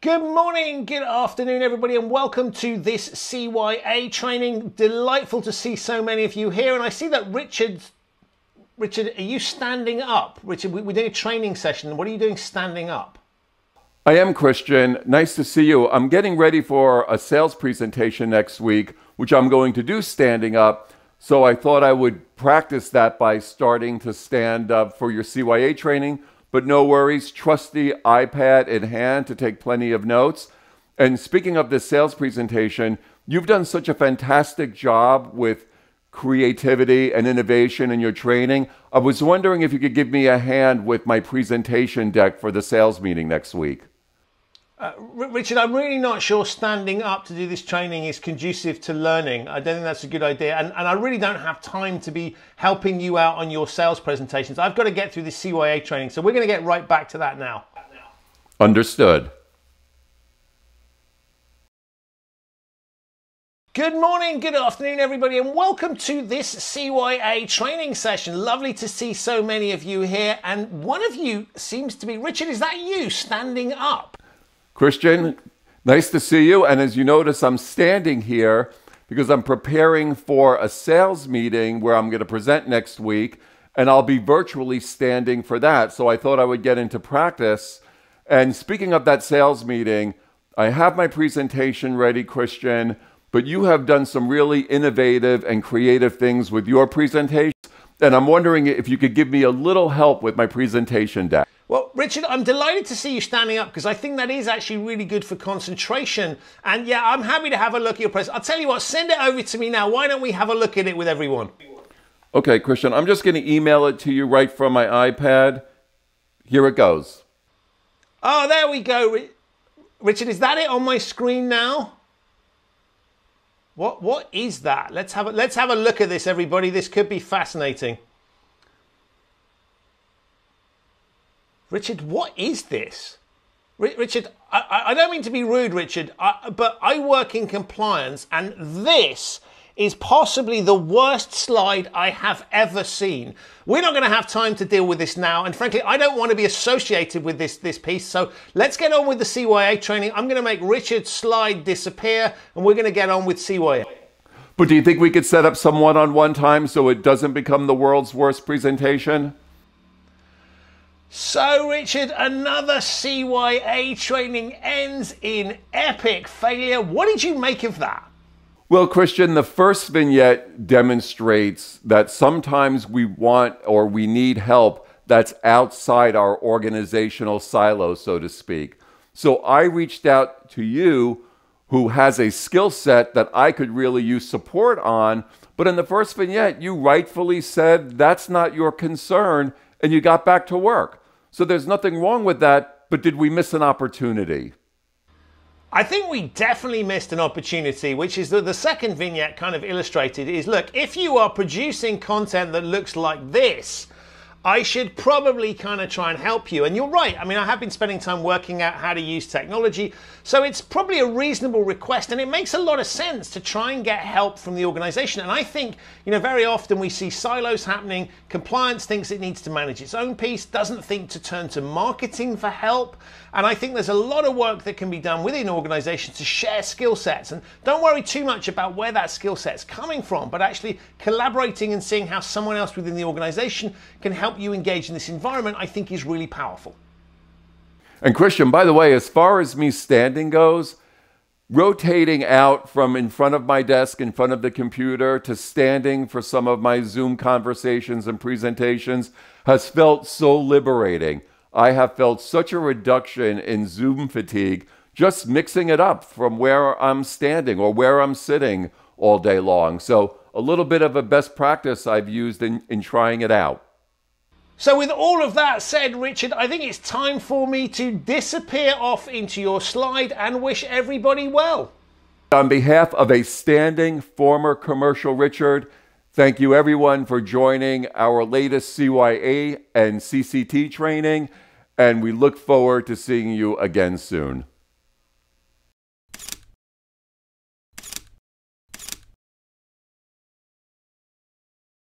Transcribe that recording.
Good morning, good afternoon, everybody, and welcome to this CYA training. Delightful to see so many of you here, and I see that Richard. Richard, are you standing up? Richard, we're doing a training session. What are you doing standing up? I am Christian. Nice to see you. I'm getting ready for a sales presentation next week, which I'm going to do standing up. So I thought I would practice that by starting to stand up for your CYA training but no worries, trusty iPad in hand to take plenty of notes. And speaking of this sales presentation, you've done such a fantastic job with creativity and innovation in your training. I was wondering if you could give me a hand with my presentation deck for the sales meeting next week. Uh, Richard, I'm really not sure standing up to do this training is conducive to learning. I don't think that's a good idea. And, and I really don't have time to be helping you out on your sales presentations. I've got to get through this CYA training. So we're going to get right back to that now. Understood. Good morning, good afternoon, everybody, and welcome to this CYA training session. Lovely to see so many of you here. And one of you seems to be, Richard, is that you standing up? Christian, nice to see you. And as you notice, I'm standing here because I'm preparing for a sales meeting where I'm going to present next week, and I'll be virtually standing for that. So I thought I would get into practice. And speaking of that sales meeting, I have my presentation ready, Christian, but you have done some really innovative and creative things with your presentation. And I'm wondering if you could give me a little help with my presentation deck. Well, Richard, I'm delighted to see you standing up because I think that is actually really good for concentration. And yeah, I'm happy to have a look at your present. I'll tell you what, send it over to me now. Why don't we have a look at it with everyone? Okay, Christian, I'm just going to email it to you right from my iPad. Here it goes. Oh, there we go. Richard, is that it on my screen now? What what is that? Let's have a, let's have a look at this everybody. This could be fascinating. Richard, what is this? Richard, I, I, don't mean to be rude, Richard, I, but I work in compliance, and this is possibly the worst slide I have ever seen. We're not going to have time to deal with this now, and frankly, I don't want to be associated with this, this piece, so let's get on with the CYA training. I'm going to make Richard's slide disappear, and we're going to get on with CYA. But do you think we could set up some one-on-one time so it doesn't become the world's worst presentation? So, Richard, another CYA training ends in epic failure. What did you make of that? Well, Christian, the first vignette demonstrates that sometimes we want or we need help that's outside our organizational silo, so to speak. So I reached out to you, who has a skill set that I could really use support on. But in the first vignette, you rightfully said that's not your concern and you got back to work. So there's nothing wrong with that, but did we miss an opportunity? I think we definitely missed an opportunity, which is that the second vignette kind of illustrated is look, if you are producing content that looks like this, I should probably kind of try and help you. And you're right. I mean, I have been spending time working out how to use technology. So it's probably a reasonable request. And it makes a lot of sense to try and get help from the organization. And I think, you know, very often we see silos happening. Compliance thinks it needs to manage its own piece, doesn't think to turn to marketing for help. And I think there's a lot of work that can be done within organizations to share skill sets. And don't worry too much about where that skill set's coming from, but actually collaborating and seeing how someone else within the organization can help you engage in this environment, I think is really powerful. And Christian, by the way, as far as me standing goes, rotating out from in front of my desk, in front of the computer, to standing for some of my Zoom conversations and presentations has felt so liberating. I have felt such a reduction in Zoom fatigue just mixing it up from where I'm standing or where I'm sitting all day long. So, a little bit of a best practice I've used in, in trying it out. So, with all of that said, Richard, I think it's time for me to disappear off into your slide and wish everybody well. On behalf of a standing former commercial Richard, Thank you everyone for joining our latest CYA and CCT training, and we look forward to seeing you again soon.